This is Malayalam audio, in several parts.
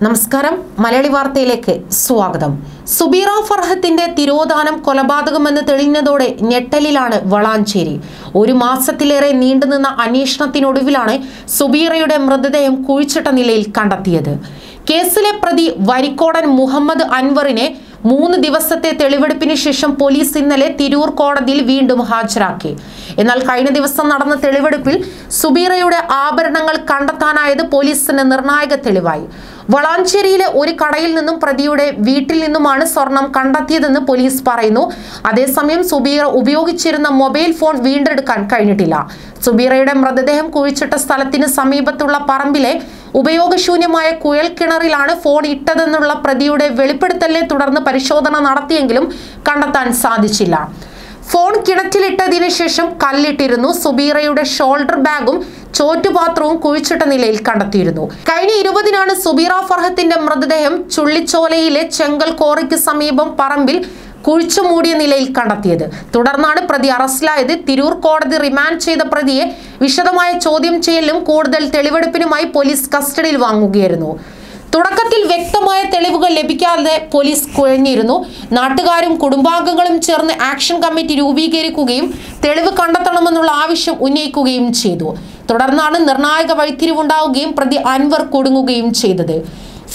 നമസ്കാരം. മലയാളി വാർത്തയിലേക്ക് സ്വാഗതം. സുബീറ ഫർഹത്തിന്റെ തിരോധാനം കൊലപാതകമെന്ന് തെളിഞ്ഞതോടെ ഞെട്ടലിലാണ് വളാഞ്ചേരി. ഒരു മാസത്തിലേറെ നീണ്ടുനിന്ന അന്വേഷണത്തിനൊടുവിലാണ് സുബീറയുടെ മൃതദേഹം കുഴിച്ചിട്ട നിലയിൽ കണ്ടെത്തിയത്. കേസിലെ പ്രതി വരിക്കോടൻ മുഹമ്മദ് അൻവറിനെ മൂന്ന് ദിവസത്തെ തെളിവെടുപ്പിന് ശേഷം പോലീസ് ഇന്നലെ തിരൂർ കോടതിയിൽ വീണ്ടും ഹാജരാക്കി. എന്നാൽ കഴിഞ്ഞ ദിവസം നടന്ന തെളിവെടുപ്പിൽ സുബീറയുടെ ആഭരണങ്ങൾ കണ്ടെത്താനായത് പോലീസിന് നിർണായക തെളിവായി. വളാഞ്ചേരിയിലെ ഒരു കടയിൽ നിന്നും പ്രതിയുടെ വീട്ടിൽ നിന്നുമാണ് സ്വർണം കണ്ടെത്തിയതെന്ന് പോലീസ് പറയുന്നു. അതേസമയം സുബീർ ഉപയോഗിച്ചിരുന്ന മൊബൈൽ ഫോൺ വീണ്ടെടുക്കാൻ കഴിഞ്ഞിട്ടില്ല. സുബീറയുടെ മൃതദേഹം കുഴിച്ചിട്ട സ്ഥലത്തിന് സമീപത്തുള്ള പറമ്പിലെ ഉപയോഗശൂന്യമായ കുഴൽ കിണറിലാണ് ഫോൺ ഇട്ടതെന്നുള്ള പ്രതിയുടെ വെളിപ്പെടുത്തലിനെ തുടർന്ന് പരിശോധന നടത്തിയെങ്കിലും കണ്ടെത്താൻ സാധിച്ചില്ല. ഫോൺ കിണറ്റിലിട്ടതിനു ശേഷം കല്ലിട്ടിരുന്നു. സുബീറയുടെ ഷോൾഡർ ബാഗും ചോറ്റുപാത്രവും കുഴിച്ചിട്ട നിലയിൽ കണ്ടെത്തിയിരുന്നു. കഴിഞ്ഞ ഇരുപതിനാണ് സുബീറ ഫർഹത്തിന്റെ മൃതദേഹം ചുള്ളിച്ചോലയിലെ ചെങ്കൽ കോറിക്ക് സമീപം പറമ്പിൽ കുഴിച്ചു മൂടിയ നിലയിൽ കണ്ടെത്തിയത്. തുടർന്നാണ് പ്രതി അറസ്റ്റിലായത്. തിരൂർ കോടതി റിമാൻഡ് ചെയ്ത പ്രതിയെ വിശദമായ ചോദ്യം ചെയ്യലും കൂടുതൽ തെളിവെടുപ്പിനുമായി പോലീസ് കസ്റ്റഡിയിൽ വാങ്ങുകയായിരുന്നു. തുടക്കത്തിൽ വ്യക്തമായ തെളിവുകൾ ലഭിക്കാതെ പോലീസ് കുഴഞ്ഞിരുന്നു. നാട്ടുകാരും കുടുംബാംഗങ്ങളും ചേർന്ന് ആക്ഷൻ കമ്മിറ്റി രൂപീകരിക്കുകയും തെളിവ് കണ്ടെത്തണമെന്നുള്ള ആവശ്യം ഉന്നയിക്കുകയും ചെയ്തു. തുടർന്നാണ് നിർണായക വഴിത്തിരിവുണ്ടാവുകയും പ്രതി അൻവർ കുടുങ്ങുകയും ചെയ്തത്.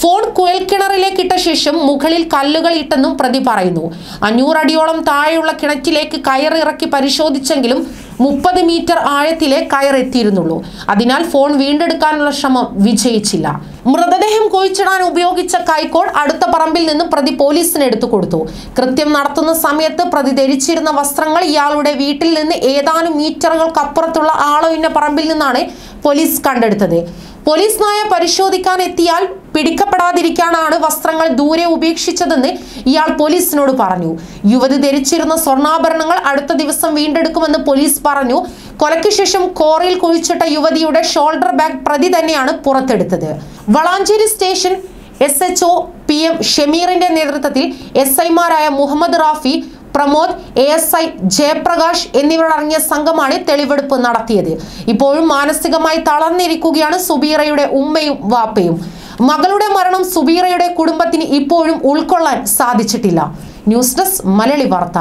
ഫോൺ കുഴൽക്കിണറിലേക്ക് ഇട്ട ശേഷം മുകളിൽ കല്ലുകൾ ഇട്ടെന്നും പ്രതി പറയുന്നു. അഞ്ഞൂറടിയോളം താഴെയുള്ള കിണറ്റിലേക്ക് കയറിറക്കി പരിശോധിച്ചെങ്കിലും മുപ്പത് മീറ്റർ ആഴത്തിലെ കയറെത്തിയിരുന്നുള്ളൂ. അതിനാൽ ഫോൺ വീണ്ടെടുക്കാനുള്ള ശ്രമം വിജയിച്ചില്ല. മൃതദേഹം കുഴിച്ചിടാൻ ഉപയോഗിച്ച കൈക്കോൾ അടുത്ത പറമ്പിൽ നിന്ന് പ്രതി പോലീസിന് എടുത്തു കൊടുത്തു. കൃത്യം നടത്തുന്ന സമയത്ത് പ്രതി ധരിച്ചിരുന്ന വസ്ത്രങ്ങൾ ഇയാളുടെ വീട്ടിൽ നിന്ന് ഏതാനും മീറ്ററുകൾക്കപ്പുറത്തുള്ള ഇന്ന പറമ്പിൽ നിന്നാണ് പോലീസ് കണ്ടെടുത്തത്. പോലീസ് നായ പരിശോധിക്കാൻ എത്തിയാൽ പിടിക്കപ്പെടാതിരിക്കാനാണ് വസ്ത്രങ്ങൾ ദൂരെ ഉപേക്ഷിച്ചതെന്ന് ഇയാൾ പോലീസിനോട് പറഞ്ഞു. യുവതി ധരിച്ചിരുന്ന സ്വർണാഭരണങ്ങൾ അടുത്ത ദിവസം വീണ്ടെടുക്കുമെന്ന് പോലീസ് പറഞ്ഞു. കൊലയ്ക്ക് ശേഷം കോറിയിൽ കുഴിച്ചിട്ട യുവതിയുടെ ഷോൾഡർ ബാഗ് പ്രതി തന്നെയാണ് പുറത്തെടുത്തത്. Valanchery station S H O P M ഷമീറിന്റെ നേതൃത്വത്തിൽ എസ് ഐമാരായ Muhammad Rafi Pramod A S I Jayaprakash എന്നിവരടങ്ങിയ സംഘമാണ് തെളിവെടുപ്പ് നടത്തിയത്. ഇപ്പോഴും മാനസികമായി തളർന്നിരിക്കുകയാണ് സുബീറയുടെ ഉമ്മയും വാപ്പയും. മകളുടെ മരണം സുബീറയുടെ കുടുംബത്തിന് ഇപ്പോഴും ഉൾക്കൊള്ളാൻ സാധിച്ചിട്ടില്ല. ന്യൂസ് ഡെസ്ക് മലയാളി വാർത്ത.